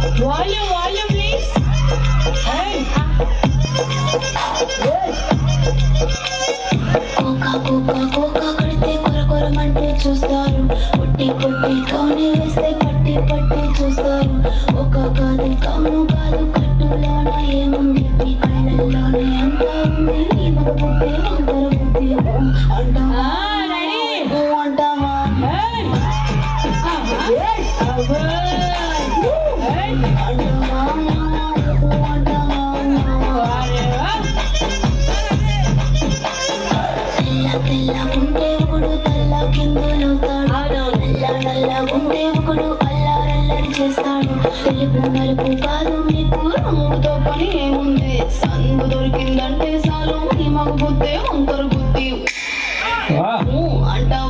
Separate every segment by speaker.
Speaker 1: Volume, volume, please. Hey.
Speaker 2: కోకా కోకా కోకా కడితే కొర కొరమంటే చూస్తారు పొట్టి పొట్టి కౌని వేస్తే పట్టి పట్టి చూస్తారు ఒక కాదు కౌను కాదు కట్టులోన ఏముంది మీ కళ్ళల్లోనే అంత ఉంది నీ మగ బుద్ధి అందరు బుద్ధి ఊ అంటావా
Speaker 1: ready.
Speaker 2: ఊ అంటావా
Speaker 1: Hey. Yes.
Speaker 2: చేస్తాడు తెలుపు నలుపు కాదు మీకు రంగుతో పని ఏముంది సందు దొరికిందంటే చాలు నీ మగ బుద్ధి వంకర బుద్ధి అంటావా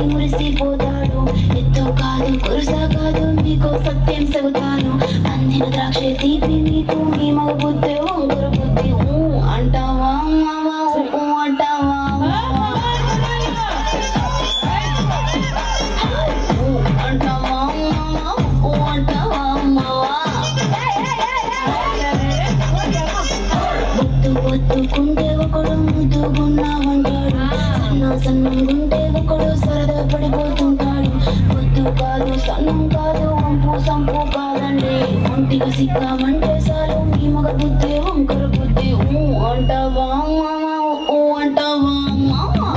Speaker 2: మురిసిపోతాడు ఎత్తు కాదు కురుస కాదు మీకు సత్యం చెబుతాను. అందిన ద్రాక్ష తీపి నీకు మీ మగ బుద్ధి బుద్ధి అంటావా మావా అంటావా. ఒకడు ముద్దుగున్నామంటాడు సన్న సన్నంగుంటే ఒకడు సరదా పడిపోతుంటాడు ముద్దు కాదు సన్నం కాదు వంపు సంపు కాదండి ఒంటిగా సిగ్గామంటే చాలు మీ మగ బుద్ధి వంకర బుద్ధి ఊ అంటావా ఊ అంటావా మామా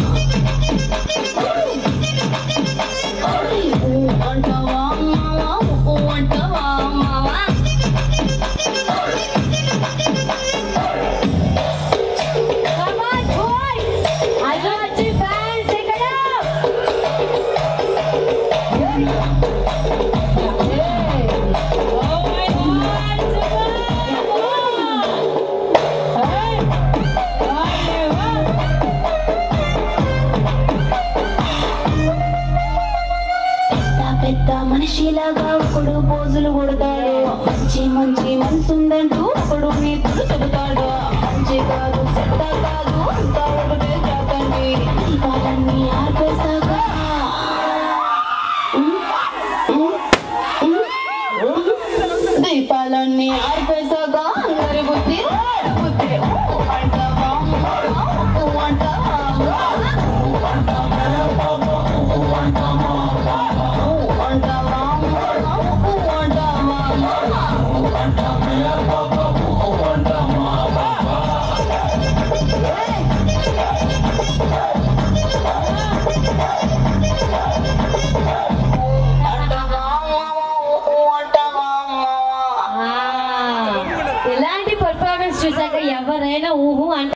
Speaker 2: ఊ అంటావా పెద్ద మనిషిలాగా ఒకడు పోజులు కొడతాడు. మంచి మంచి మనసు ఉందంటూ ఒకడు నీతులు చెబుతాడు. మంచి కాదు చెడ్డ కాదు అంతా ఒకటే జాతండి. దీపాలన్నీ ఆర్పేశాక దీపాలన్నీ ఆర్పేశాక అందరి బుద్ధి బుద్ధి. ఏదైనా ఊహు అంటే